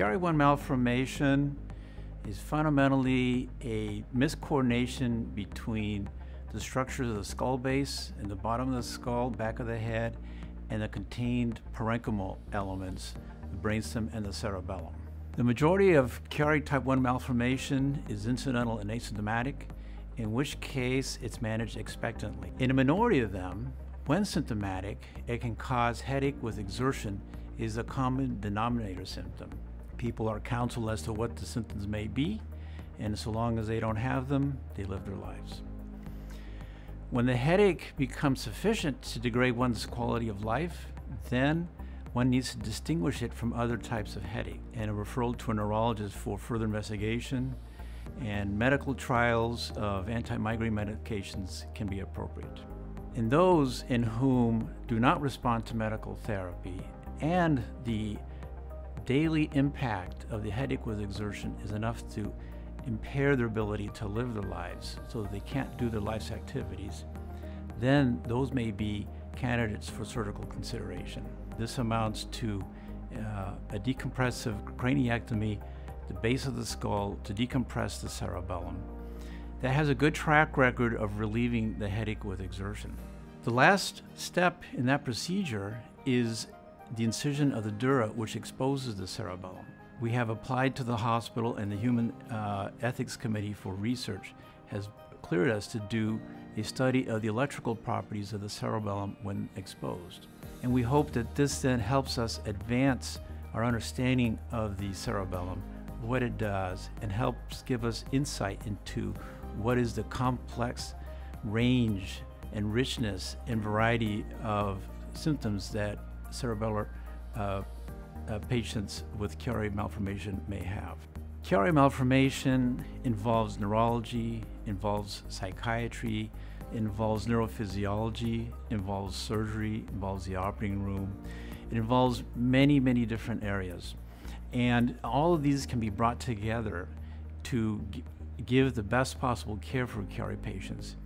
Chiari-1 malformation is fundamentally a miscoordination between the structures of the skull base and the bottom of the skull, back of the head, and the contained parenchymal elements, the brainstem and the cerebellum. The majority of Chiari type 1 malformation is incidental and asymptomatic, in which case it's managed expectantly. In a minority of them, when symptomatic, it can cause headache with exertion is a common denominator symptom. People are counseled as to what the symptoms may be, and so long as they don't have them, they live their lives. When the headache becomes sufficient to degrade one's quality of life, then one needs to distinguish it from other types of headache and a referral to a neurologist for further investigation and medical trials of anti-migraine medications can be appropriate. In those in whom do not respond to medical therapy and the daily impact of the headache with exertion is enough to impair their ability to live their lives so they can't do their life's activities, then those may be candidates for surgical consideration. This amounts to uh, a decompressive craniectomy, the base of the skull to decompress the cerebellum. That has a good track record of relieving the headache with exertion. The last step in that procedure is the incision of the dura, which exposes the cerebellum. We have applied to the hospital, and the Human uh, Ethics Committee for Research has cleared us to do a study of the electrical properties of the cerebellum when exposed. And we hope that this then helps us advance our understanding of the cerebellum, what it does, and helps give us insight into what is the complex range and richness and variety of symptoms that cerebellar uh, uh, patients with Chiari malformation may have. Chiari malformation involves neurology, involves psychiatry, involves neurophysiology, involves surgery, involves the operating room. It involves many, many different areas. And all of these can be brought together to give the best possible care for Chiari patients.